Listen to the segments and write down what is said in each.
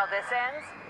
how this ends.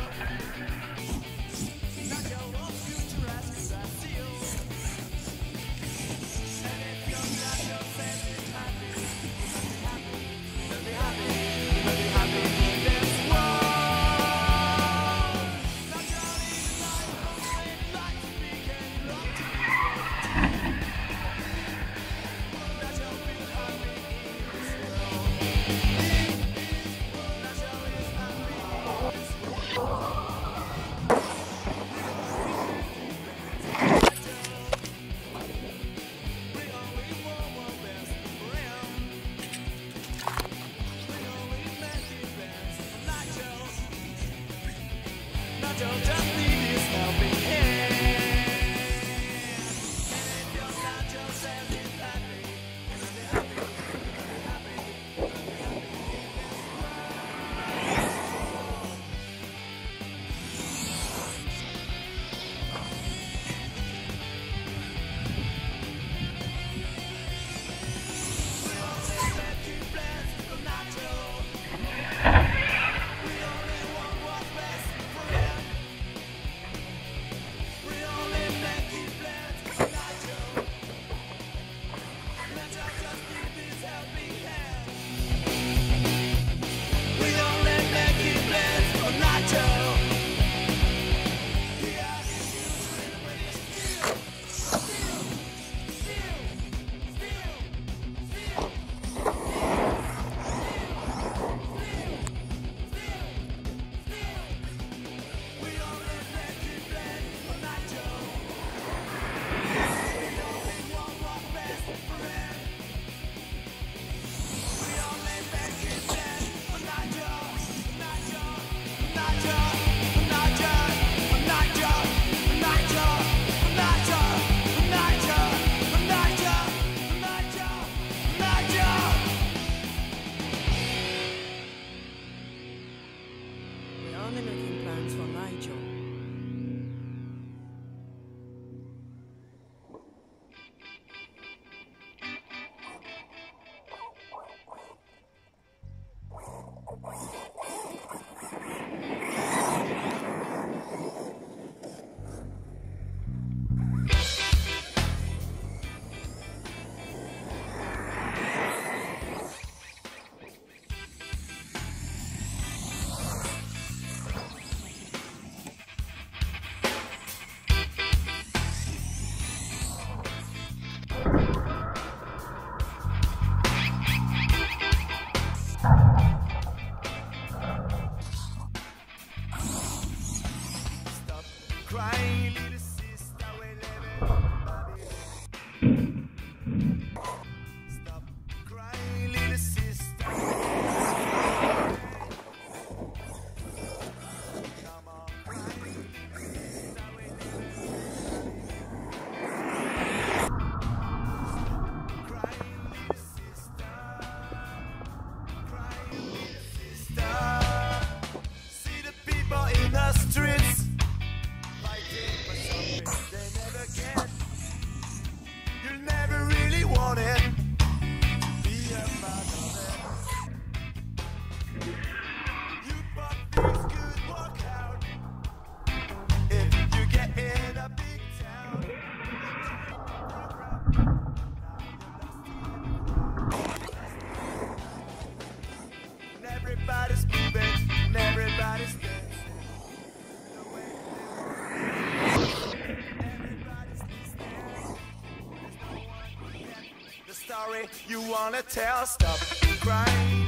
story you wanna tell. Stop crying.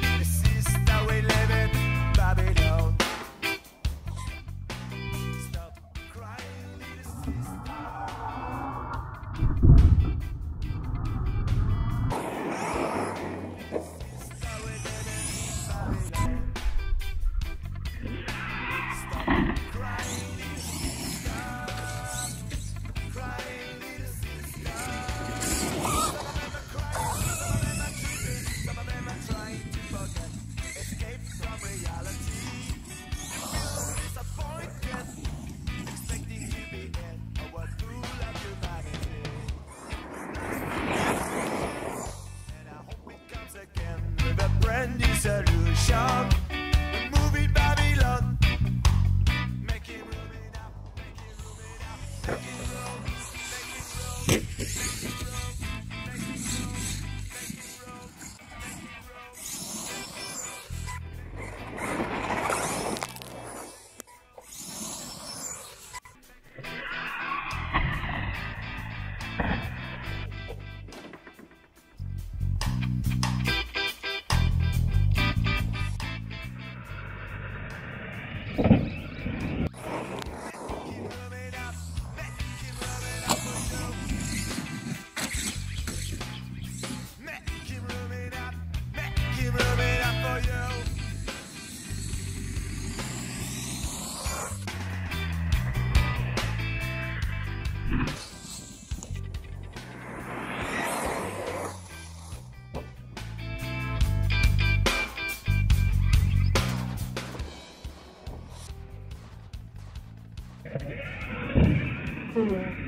Ooh.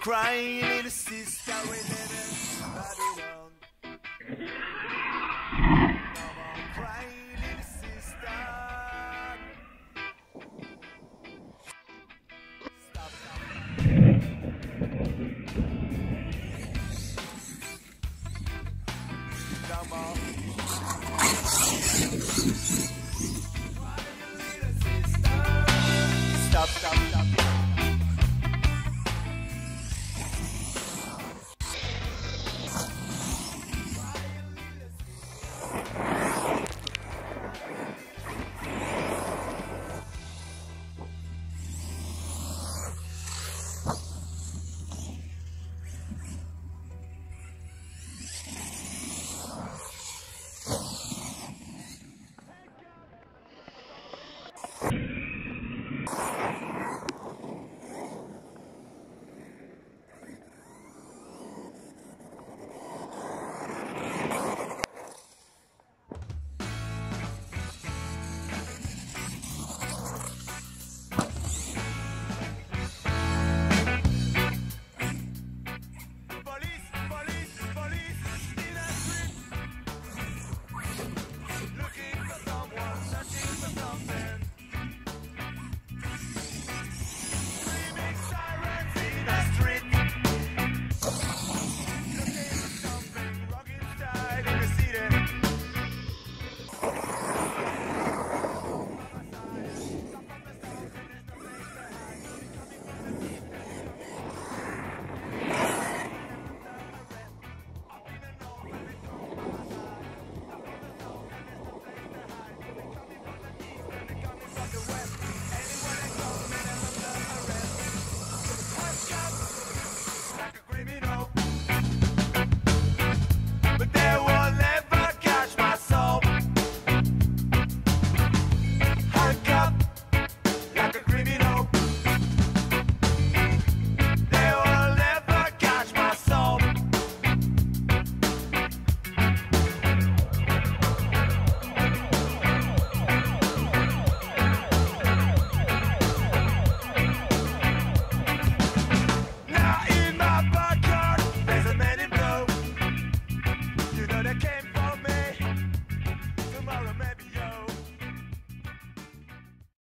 crying little sister with everybody. stop, stop.